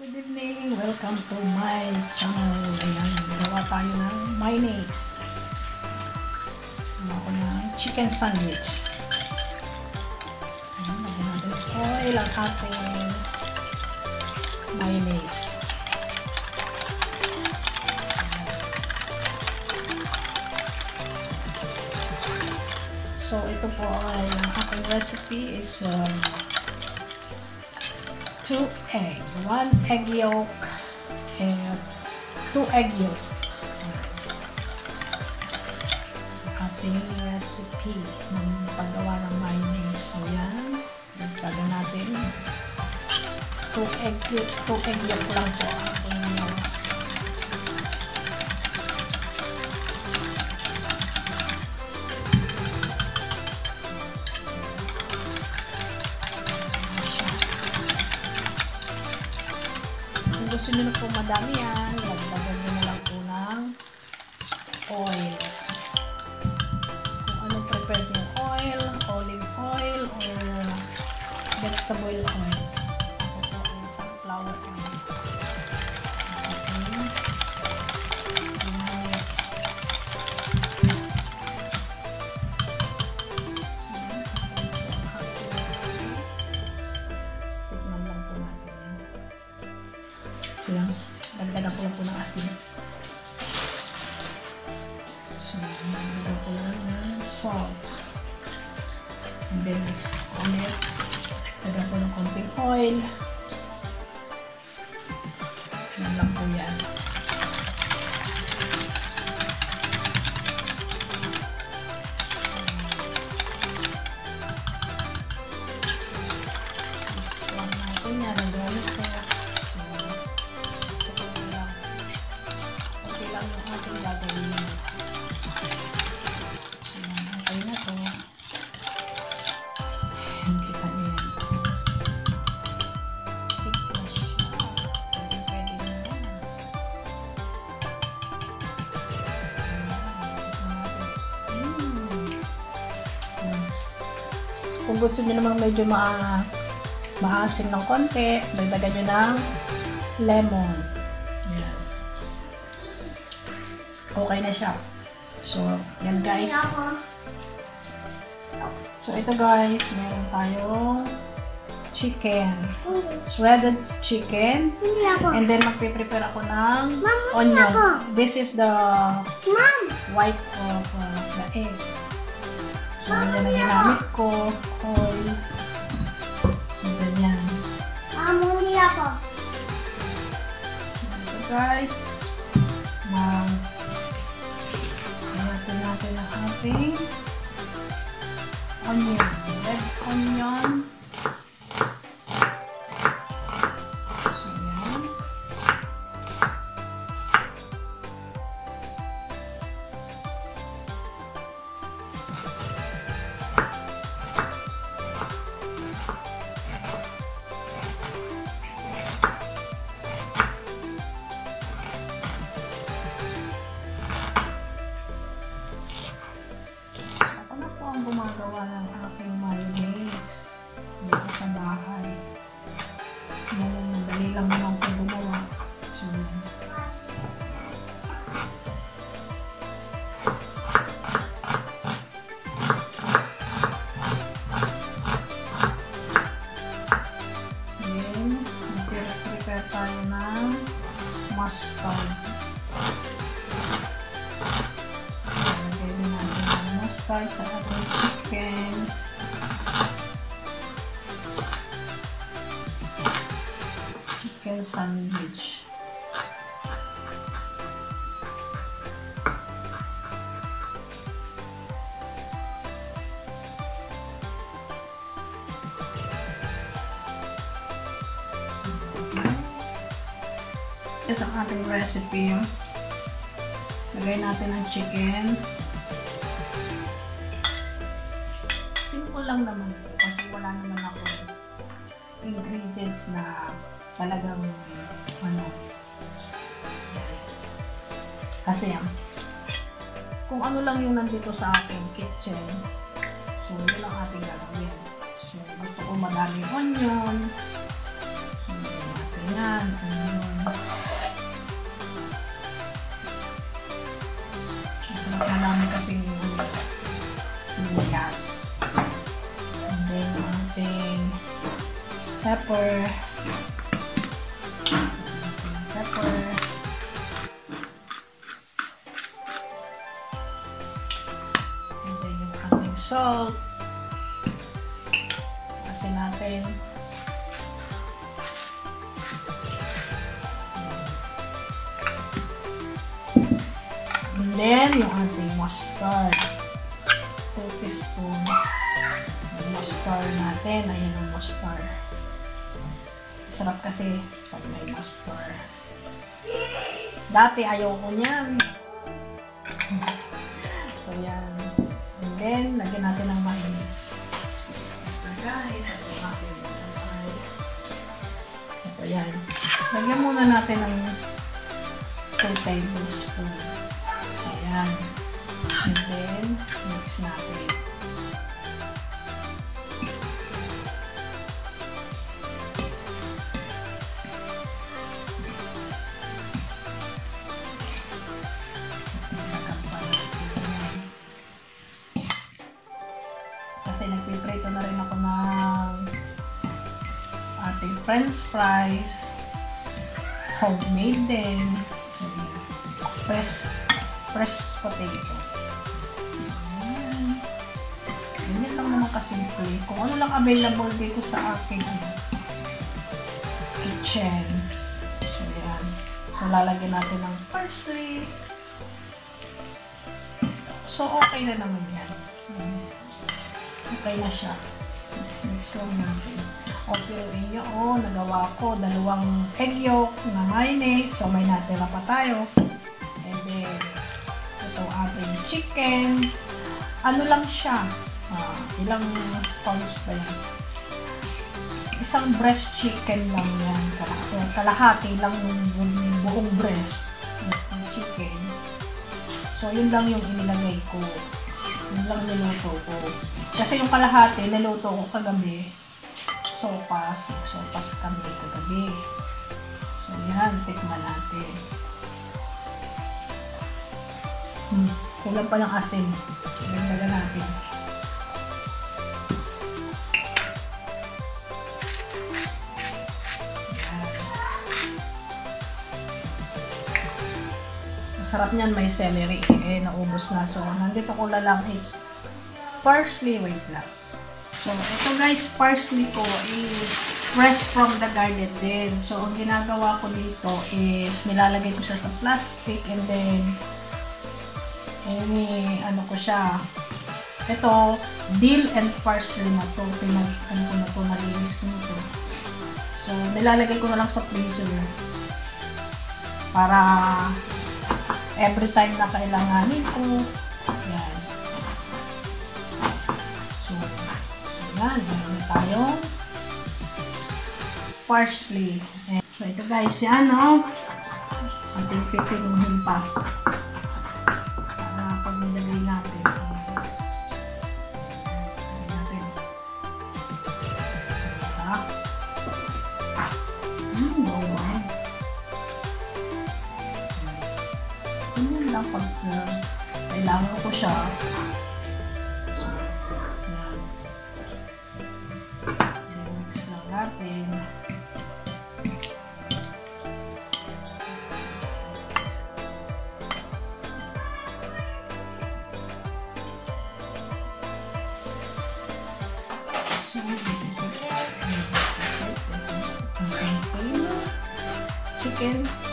Good evening! Welcome to my channel. Ayan, gawa tayo ng mayonnaise. Gawa ko ng chicken sandwich. Ayan, lagyan natin oil ang ating mayonnaise. So, ito po ay ang aking recipe is um, two egg, one egg yolk, and two egg yolk. Ating recipe ng paggawa ng mayonnaise. So, yan. Nagtaga natin. Two egg yolk, two egg yolk lang po madami yan, lagdagan nyo na lang po ng oil. Kung anong prepared nyo oil, olive oil, or vegetable oil. And then mix ko ulit. Dagdagan ko ng konting oil. Yan lang po yan. So, natin yan, nagalit ko. Kung gusto niyo namang medyo ma maasim ng konti, dagdagan nyo ng lemon. Yan. Okay na siya. So, yan guys. So, ito guys, meron tayong chicken. Shredded chicken. And then, magpe-prepare ako ng onion. This is the white of uh, the egg. So, yan ang ginamit ko. Oil. So, ganyan. Hindi ako. Ito guys. Mag natin natin ang ating onion. Red onion. Mustard sa ating chicken. Chicken sandwich. Ito ang ating recipe. Lagay natin ang chicken. Lang naman po kasi wala naman ako ingredients na talagang ano kasi kung ano lang yung nandito sa aking kitchen so yun lang ating gagawin. So gusto ko madaming onion salt. Kasi natin. And then, yung ating mustard. 2 teaspoon. Mustard natin. Ayan ang mustard. Sarap kasi pag may mustard. Dati ayaw ko niyan. so, yan. Then, lagyan natin ng mais. Guys, ito natin. Ito yan. Lagyan muna natin ng 2 tablespoon. So, yan. And then, mix natin. French fries. Homemade din. So. Fresh, fresh potato. Ayan. Ganyan lang naman kasimple. Kung ano lang available dito sa aking kitchen. So, yan. So, lalagyan natin ng parsley. So, okay na naman yan. Mm. Okay na siya. Mix-mix lang natin. Piruin nyo, oh, nagawa ko dalawang egg yolk na mayonnaise. So, may natira pa tayo. And then, ito ating chicken. Ano lang siya? Ah, ilang pounds ba yan? Isang breast chicken lang yan. Kalahati, lang yung bu- buong breast ng chicken. So, yun lang yung inilagay ko. Yun lang niluto ko. Kasi yung kalahati, niluto ko kagabi. Sopas. Sopas kami kagabi. So, yan. Tikman natin. Hmm. Kulang pa ng asin. Dagdagan natin. Yan. Masarap niyan may celery. Eh, naubos na. So, nandito ko lang is parsley. Wait lang. So, ito guys, parsley ko is fresh from the garden din. So, ang ginagawa ko dito is nilalagay ko siya sa plastic and then any, ano ko siya, ito, dill and parsley na to. Pinag, ano ko na to, nalinis ko na. So, nilalagay ko na lang sa freezer. Para every time na kailanganin ko. Yan. So yan. Meron na tayong parsley. So, ito guys, yan, no? Ating pipinuhin pa. Chicken.